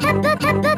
Peppa, Peppa